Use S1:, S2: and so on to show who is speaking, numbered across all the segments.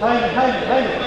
S1: Buena, César.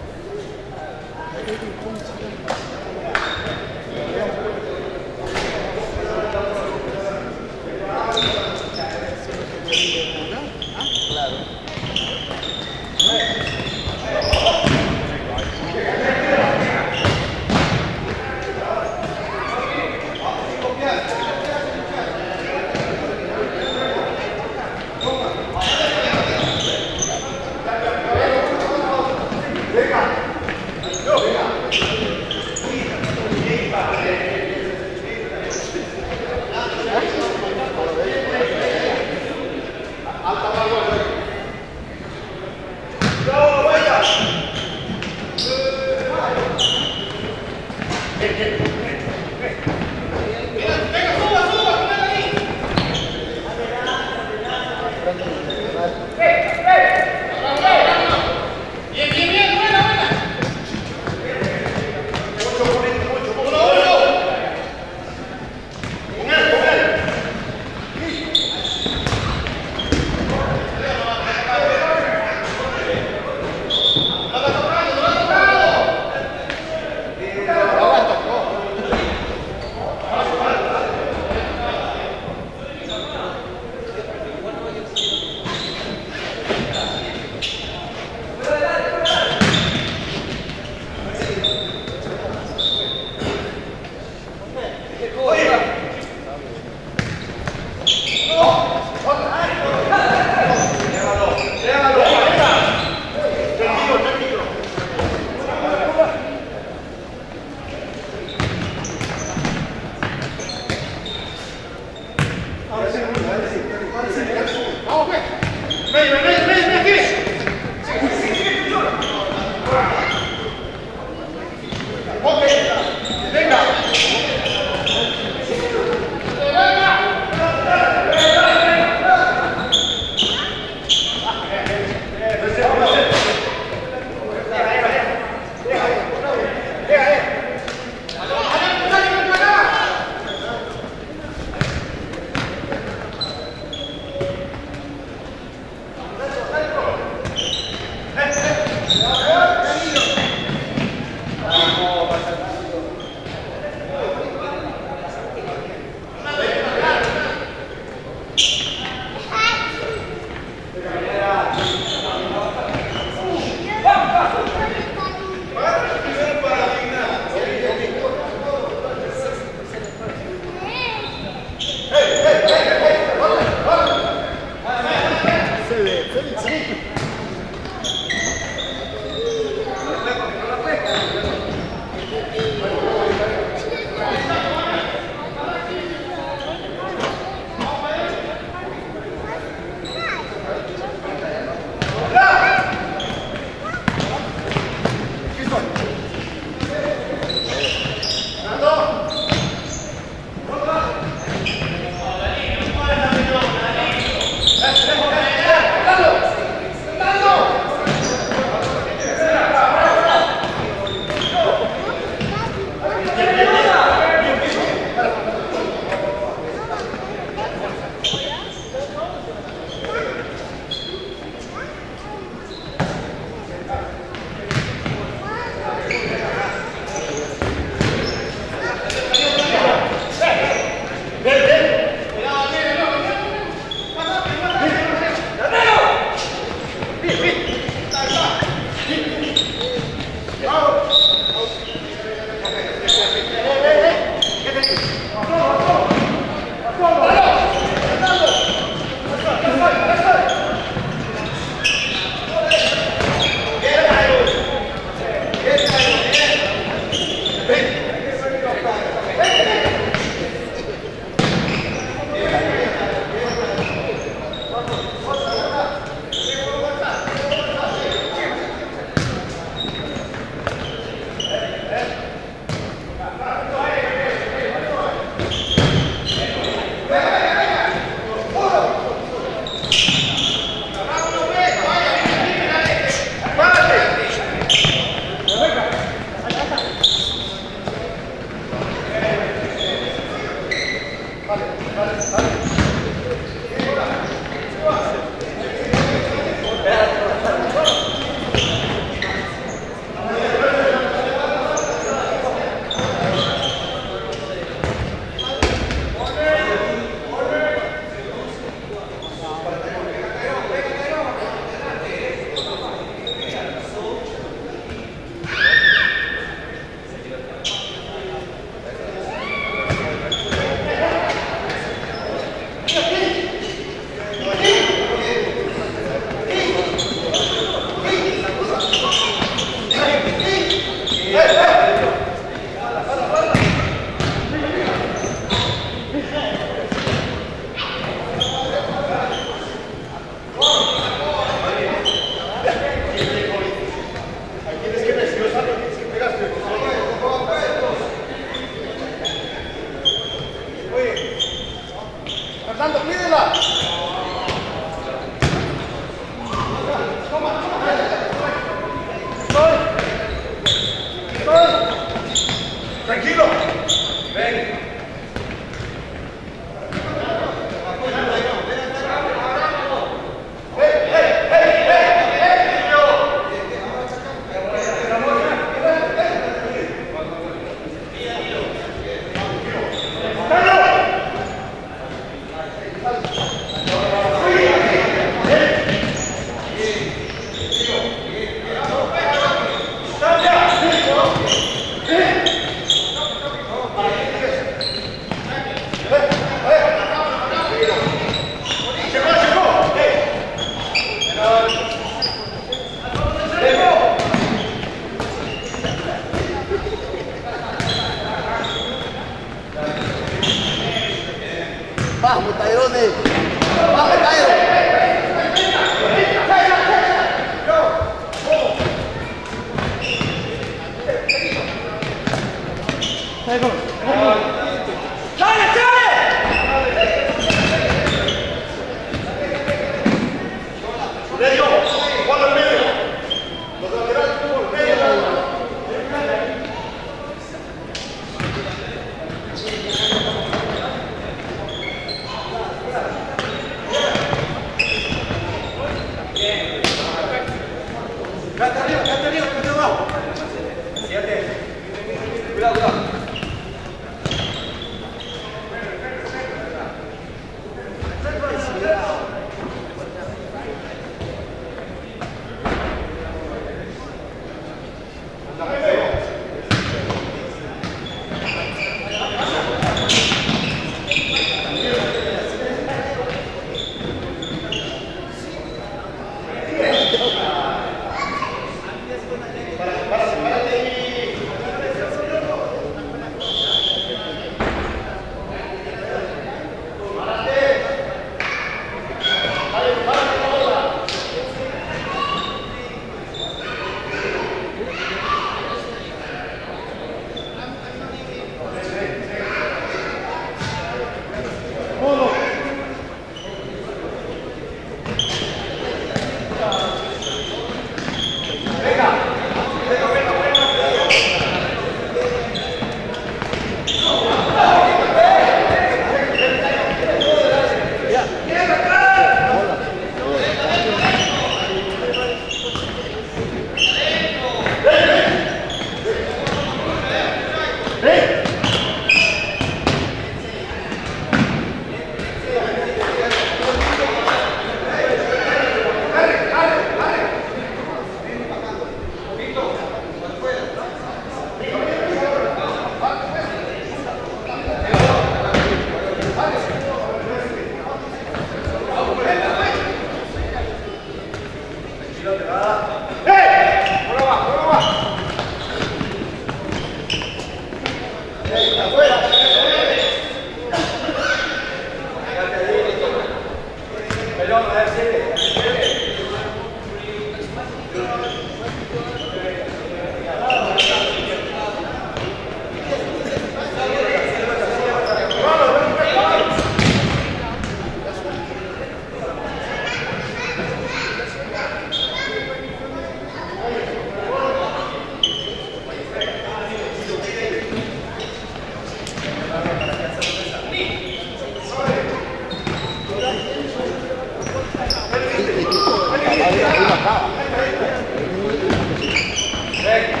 S1: second.